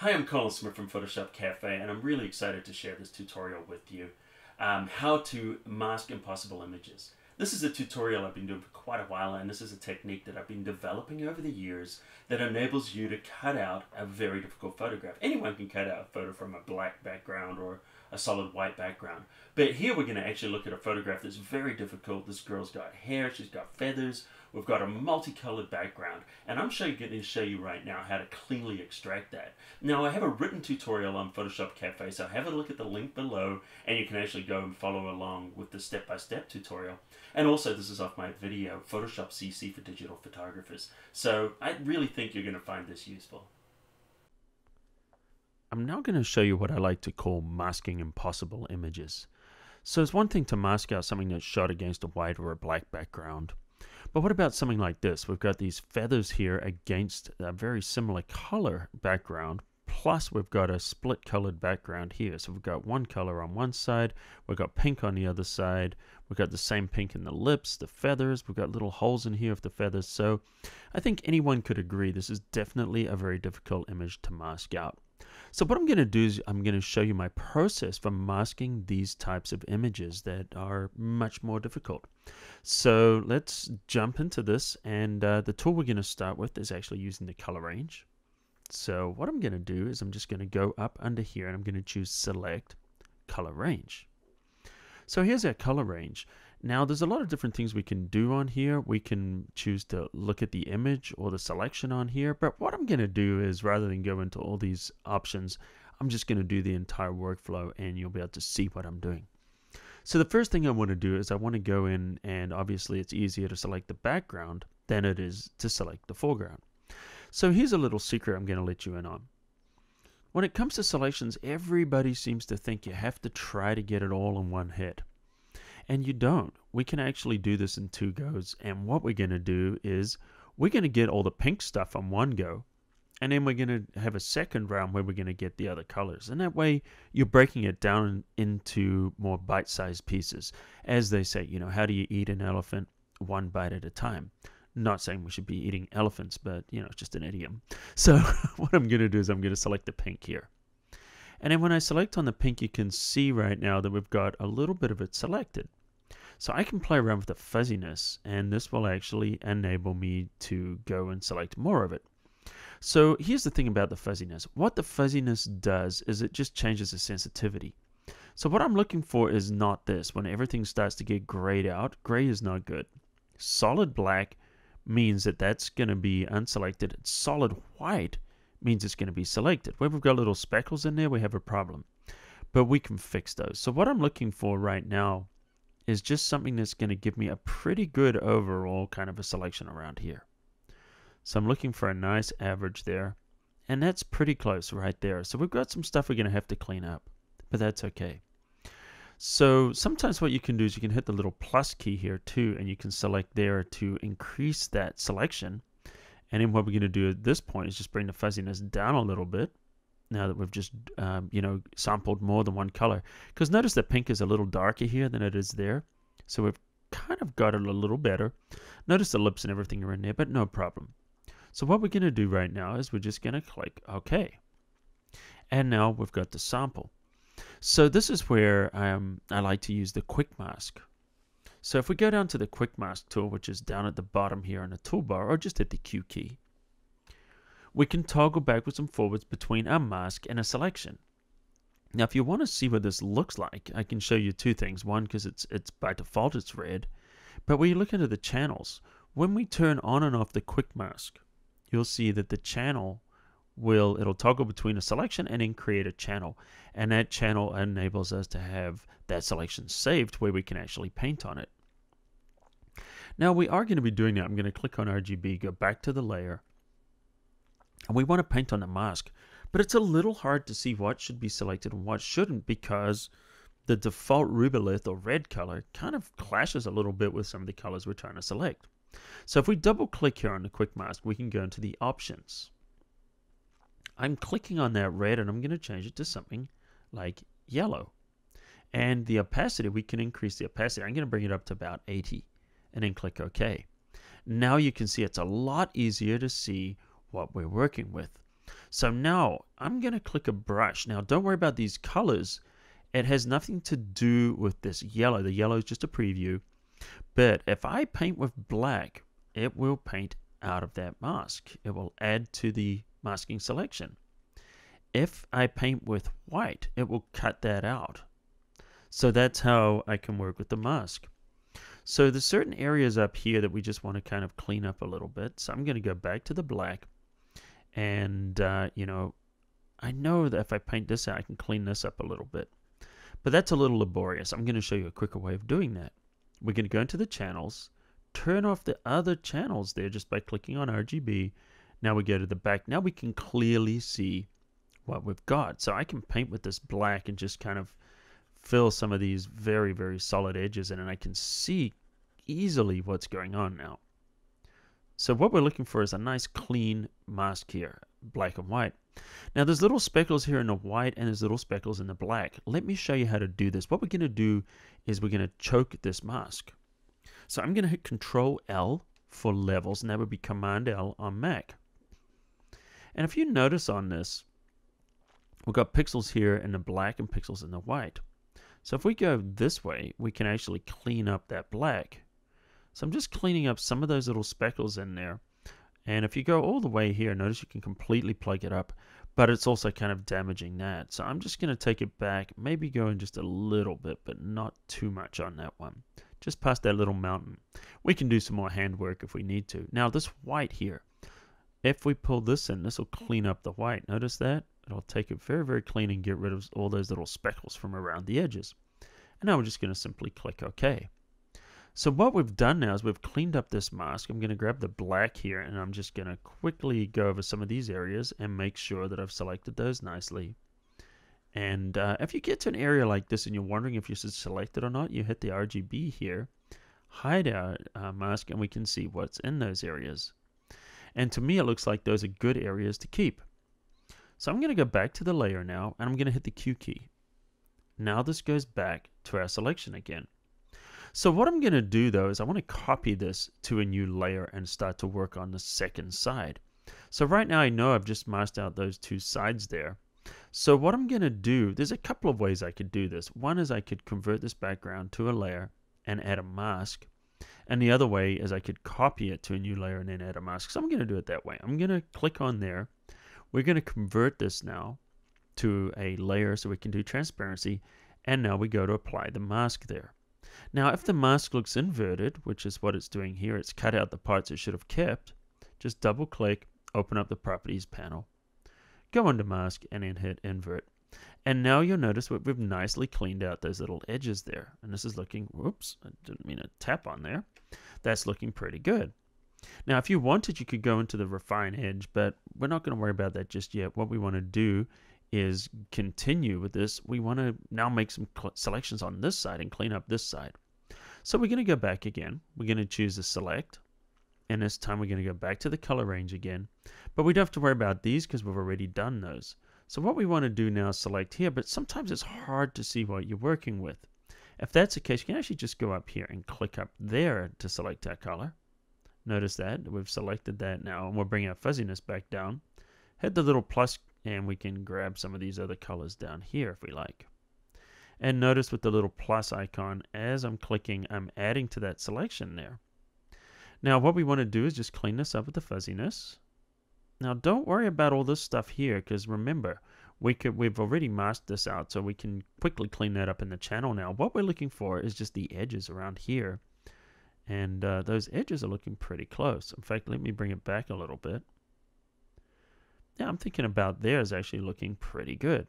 Hi, I'm Colin Smith from Photoshop Cafe, and I'm really excited to share this tutorial with you. Um, how to mask impossible images. This is a tutorial I've been doing for quite a while, and this is a technique that I've been developing over the years that enables you to cut out a very difficult photograph. Anyone can cut out a photo from a black background or a solid white background. But here we're going to actually look at a photograph that's very difficult. This girl's got hair, she's got feathers, we've got a multicolored background, and I'm going to show you right now how to cleanly extract that. Now I have a written tutorial on Photoshop Cafe, so have a look at the link below, and you can actually go and follow along with the step-by-step -step tutorial. And also this is off my video, Photoshop CC for digital photographers. So I really think you're going to find this useful. I'm now going to show you what I like to call masking impossible images. So it's one thing to mask out something that's shot against a white or a black background. But what about something like this? We've got these feathers here against a very similar color background, plus we've got a split colored background here. So we've got one color on one side, we've got pink on the other side, we've got the same pink in the lips, the feathers, we've got little holes in here of the feathers. So I think anyone could agree this is definitely a very difficult image to mask out. So what I'm going to do is I'm going to show you my process for masking these types of images that are much more difficult. So let's jump into this and uh, the tool we're going to start with is actually using the color range. So what I'm going to do is I'm just going to go up under here and I'm going to choose select color range. So here's our color range. Now there's a lot of different things we can do on here. We can choose to look at the image or the selection on here. But what I'm going to do is rather than go into all these options, I'm just going to do the entire workflow and you'll be able to see what I'm doing. So the first thing I want to do is I want to go in and obviously it's easier to select the background than it is to select the foreground. So here's a little secret I'm going to let you in on. When it comes to selections, everybody seems to think you have to try to get it all in one hit. And you don't. We can actually do this in two goes. And what we're going to do is we're going to get all the pink stuff on one go. And then we're going to have a second round where we're going to get the other colors. And that way you're breaking it down into more bite sized pieces. As they say, you know, how do you eat an elephant? One bite at a time. Not saying we should be eating elephants, but, you know, it's just an idiom. So what I'm going to do is I'm going to select the pink here. And then when I select on the pink, you can see right now that we've got a little bit of it selected. So I can play around with the fuzziness and this will actually enable me to go and select more of it. So here's the thing about the fuzziness. What the fuzziness does is it just changes the sensitivity. So what I'm looking for is not this. When everything starts to get grayed out, gray is not good. Solid black means that that's going to be unselected. Solid white means it's going to be selected. Where we've got little speckles in there, we have a problem. But we can fix those. So what I'm looking for right now is just something that's going to give me a pretty good overall kind of a selection around here. So I'm looking for a nice average there. And that's pretty close right there. So we've got some stuff we're going to have to clean up. But that's okay. So sometimes what you can do is you can hit the little plus key here too. And you can select there to increase that selection. And then what we're going to do at this point is just bring the fuzziness down a little bit now that we've just um, you know sampled more than one color. Because notice that pink is a little darker here than it is there. So we've kind of got it a little better. Notice the lips and everything are in there but no problem. So what we're going to do right now is we're just going to click OK. And now we've got the sample. So this is where um, I like to use the quick mask. So if we go down to the quick mask tool which is down at the bottom here on the toolbar or just hit the Q key we can toggle backwards and forwards between a mask and a selection. Now, if you want to see what this looks like, I can show you two things. One, because it's it's by default it's red, but when you look into the channels, when we turn on and off the quick mask, you'll see that the channel will it'll toggle between a selection and then create a channel, and that channel enables us to have that selection saved where we can actually paint on it. Now we are going to be doing that. I'm going to click on RGB, go back to the layer, and we want to paint on the mask. But it's a little hard to see what should be selected and what shouldn't because the default rubylith or red color kind of clashes a little bit with some of the colors we're trying to select. So if we double click here on the quick mask, we can go into the options. I'm clicking on that red and I'm going to change it to something like yellow. And the opacity, we can increase the opacity. I'm going to bring it up to about 80 and then click OK. Now you can see it's a lot easier to see what we're working with. So now I'm going to click a brush. Now don't worry about these colors. It has nothing to do with this yellow. The yellow is just a preview. But if I paint with black, it will paint out of that mask. It will add to the masking selection. If I paint with white, it will cut that out. So that's how I can work with the mask. So there's certain areas up here that we just want to kind of clean up a little bit. So I'm going to go back to the black. And, uh, you know, I know that if I paint this out, I can clean this up a little bit. But that's a little laborious. I'm going to show you a quicker way of doing that. We're going to go into the channels, turn off the other channels there just by clicking on RGB. Now we go to the back. Now we can clearly see what we've got. So I can paint with this black and just kind of fill some of these very, very solid edges in, and I can see easily what's going on now. So what we're looking for is a nice clean mask here, black and white. Now there's little speckles here in the white and there's little speckles in the black. Let me show you how to do this. What we're going to do is we're going to choke this mask. So I'm going to hit Control L for levels and that would be Command L on Mac. And if you notice on this, we've got pixels here in the black and pixels in the white. So if we go this way, we can actually clean up that black. So I'm just cleaning up some of those little speckles in there. And if you go all the way here, notice you can completely plug it up, but it's also kind of damaging that. So I'm just going to take it back, maybe go in just a little bit, but not too much on that one. Just past that little mountain. We can do some more handwork if we need to. Now this white here, if we pull this in, this will clean up the white. Notice that? It'll take it very, very clean and get rid of all those little speckles from around the edges. And now we're just going to simply click OK. So what we've done now is we've cleaned up this mask. I'm going to grab the black here and I'm just going to quickly go over some of these areas and make sure that I've selected those nicely. And uh, if you get to an area like this and you're wondering if you should select it or not, you hit the RGB here, hide our uh, mask, and we can see what's in those areas. And to me, it looks like those are good areas to keep. So I'm going to go back to the layer now, and I'm going to hit the Q key. Now this goes back to our selection again. So what I'm going to do though is I want to copy this to a new layer and start to work on the second side. So right now I know I've just masked out those two sides there. So what I'm going to do, there's a couple of ways I could do this. One is I could convert this background to a layer and add a mask. And the other way is I could copy it to a new layer and then add a mask. So I'm going to do it that way. I'm going to click on there we're going to convert this now to a layer so we can do transparency. And now we go to apply the mask there. Now, if the mask looks inverted, which is what it's doing here, it's cut out the parts it should have kept, just double click, open up the properties panel, go under mask and then hit invert. And now you'll notice we've nicely cleaned out those little edges there. And this is looking, whoops, I didn't mean to tap on there. That's looking pretty good. Now, if you wanted, you could go into the refine edge, but we're not going to worry about that just yet. What we want to do is continue with this. We want to now make some selections on this side and clean up this side. So we're going to go back again. We're going to choose the select. And this time we're going to go back to the color range again. But we don't have to worry about these because we've already done those. So what we want to do now is select here, but sometimes it's hard to see what you're working with. If that's the case, you can actually just go up here and click up there to select our color. Notice that we've selected that now and we'll bring our fuzziness back down. Hit the little plus and we can grab some of these other colors down here if we like. And notice with the little plus icon, as I'm clicking, I'm adding to that selection there. Now what we want to do is just clean this up with the fuzziness. Now don't worry about all this stuff here because remember, we could we've already masked this out so we can quickly clean that up in the channel now. What we're looking for is just the edges around here and uh, those edges are looking pretty close. In fact, let me bring it back a little bit. Yeah, I'm thinking about there is actually looking pretty good.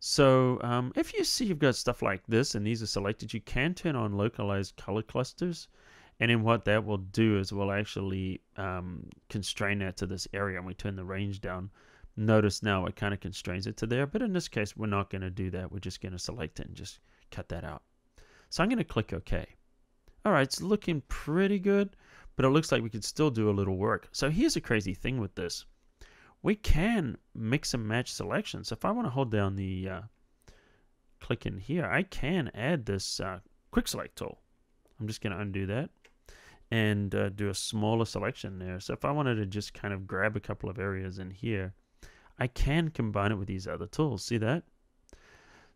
So um, if you see you've got stuff like this and these are selected, you can turn on localized color clusters. And then what that will do is we'll actually um, constrain that to this area and we turn the range down. Notice now it kind of constrains it to there, but in this case, we're not going to do that. We're just going to select it and just cut that out. So I'm going to click OK. All right, it's looking pretty good, but it looks like we could still do a little work. So here's a crazy thing with this. We can mix and match selections. So if I want to hold down the uh, click in here, I can add this uh, quick select tool. I'm just going to undo that. and uh, do a smaller selection there. So if I wanted to just kind of grab a couple of areas in here, I can combine it with these other tools. See that?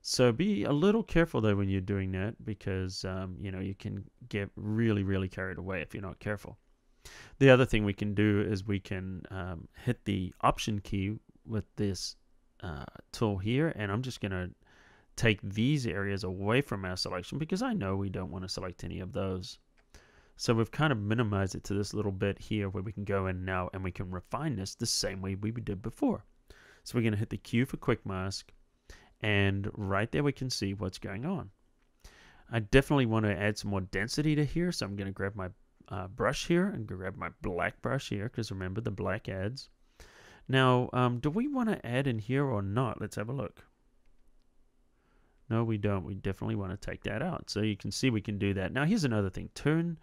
So be a little careful though when you're doing that because um, you know you can get really really carried away if you're not careful. The other thing we can do is we can um, hit the option key with this uh, tool here and I'm just gonna take these areas away from our selection because I know we don't want to select any of those. So we've kind of minimized it to this little bit here where we can go in now and we can refine this the same way we did before. So we're going to hit the Q for quick mask and right there we can see what's going on. I definitely want to add some more density to here so I'm going to grab my uh, brush here and grab my black brush here because remember the black adds. Now um, do we want to add in here or not? Let's have a look. No, we don't. We definitely want to take that out. So you can see we can do that. Now here's another thing. Turn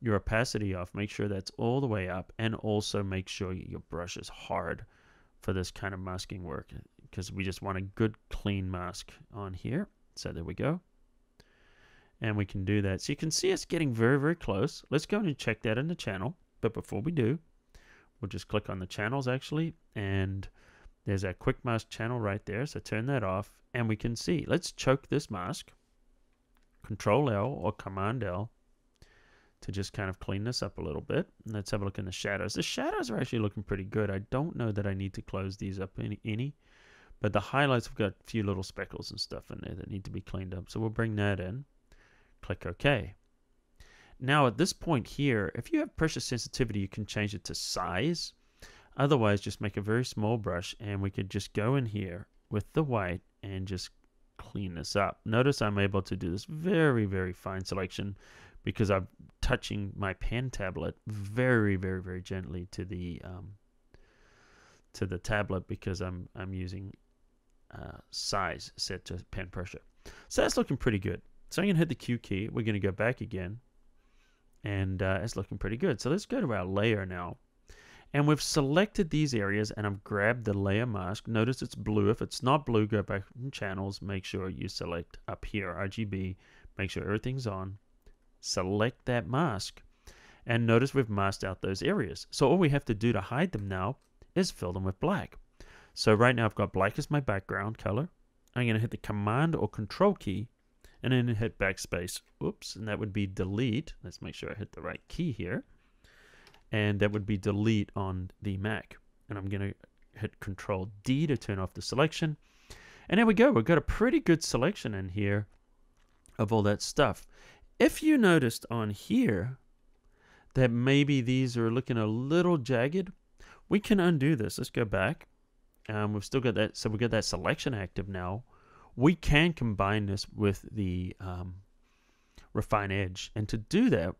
your opacity off. Make sure that's all the way up and also make sure your brush is hard for this kind of masking work because we just want a good clean mask on here. So there we go. And we can do that. So you can see it's getting very, very close. Let's go and check that in the channel. But before we do, we'll just click on the channels actually and there's our quick mask channel right there. So turn that off and we can see. Let's choke this mask. Control L or Command L to just kind of clean this up a little bit. Let's have a look in the shadows. The shadows are actually looking pretty good. I don't know that I need to close these up any, any but the highlights have got a few little speckles and stuff in there that need to be cleaned up. So we'll bring that in. Click OK. Now at this point here, if you have pressure sensitivity, you can change it to size. Otherwise, just make a very small brush and we could just go in here with the white and just clean this up. Notice I'm able to do this very, very fine selection because I'm touching my pen tablet very, very, very gently to the um, to the tablet because I'm I'm using uh, size set to pen pressure. So that's looking pretty good. So I'm going to hit the Q key. We're going to go back again. And uh, it's looking pretty good. So let's go to our layer now. And we've selected these areas and I've grabbed the layer mask. Notice it's blue. If it's not blue, go back in channels. Make sure you select up here, RGB. Make sure everything's on. Select that mask. And notice we've masked out those areas. So all we have to do to hide them now is fill them with black. So right now I've got black as my background color. I'm going to hit the Command or Control key and then hit backspace. Oops, and that would be delete. Let's make sure I hit the right key here and that would be delete on the Mac. And I'm going to hit Control D to turn off the selection. And there we go. We've got a pretty good selection in here of all that stuff. If you noticed on here that maybe these are looking a little jagged, we can undo this. Let's go back. Um, we've still got that. So we've got that selection active now. We can combine this with the um, refine edge. And to do that,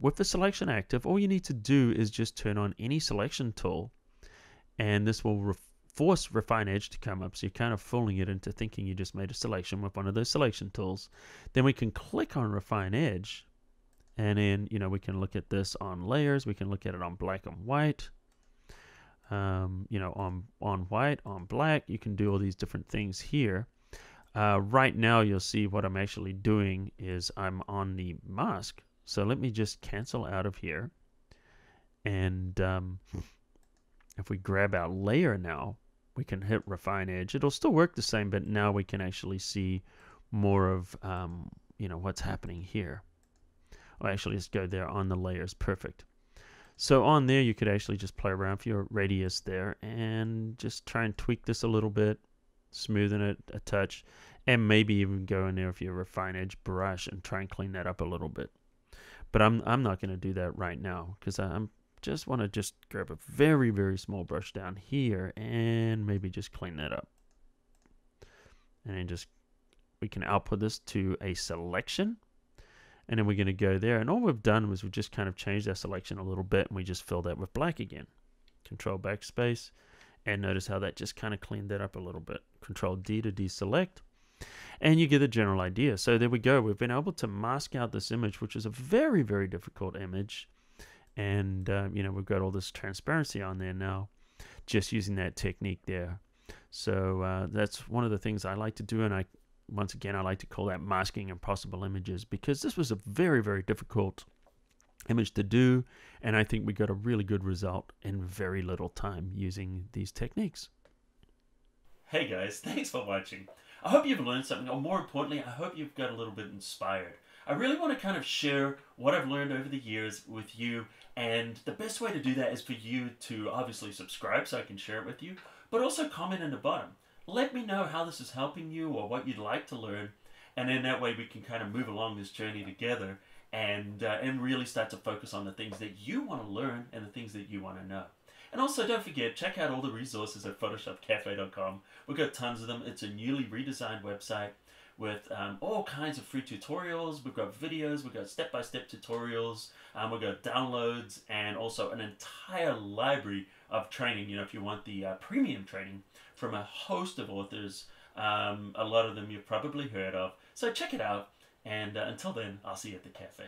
with the selection active, all you need to do is just turn on any selection tool and this will re force refine edge to come up. So you're kind of fooling it into thinking you just made a selection with one of those selection tools. Then we can click on refine edge and then you know we can look at this on layers. We can look at it on black and white. Um, you know on on white on black. You can do all these different things here uh, right now you'll see what I'm actually doing is I'm on the mask so let me just cancel out of here. And um, if we grab our layer now, we can hit refine edge. It'll still work the same, but now we can actually see more of um, you know what's happening here. Well, actually, let's go there on the layers. Perfect. So on there, you could actually just play around with your radius there and just try and tweak this a little bit, smoothen it a touch, and maybe even go in there with your refine edge brush and try and clean that up a little bit. But I'm I'm not going to do that right now because I'm just want to just grab a very very small brush down here and maybe just clean that up. And then just we can output this to a selection and then we're going to go there and all we've done was we've just kind of changed our selection a little bit and we just filled that with black again control backspace and notice how that just kind of cleaned that up a little bit control D to deselect and you get a general idea. So there we go. We've been able to mask out this image, which is a very, very difficult image. And, uh, you know, we've got all this transparency on there now, just using that technique there. So uh, that's one of the things I like to do. And I, once again, I like to call that masking impossible images because this was a very, very difficult image to do. And I think we got a really good result in very little time using these techniques. Hey guys, thanks for watching. I hope you've learned something, or more importantly, I hope you've got a little bit inspired. I really want to kind of share what I've learned over the years with you, and the best way to do that is for you to obviously subscribe so I can share it with you, but also comment in the bottom. Let me know how this is helping you or what you'd like to learn, and then that way we can kind of move along this journey together and uh, and really start to focus on the things that you want to learn and the things that you want to know. And also, don't forget, check out all the resources at PhotoshopCafe.com. We've got tons of them. It's a newly redesigned website with um, all kinds of free tutorials. We've got videos, we've got step by step tutorials, um, we've got downloads, and also an entire library of training. You know, if you want the uh, premium training from a host of authors, um, a lot of them you've probably heard of. So check it out. And uh, until then, I'll see you at the cafe.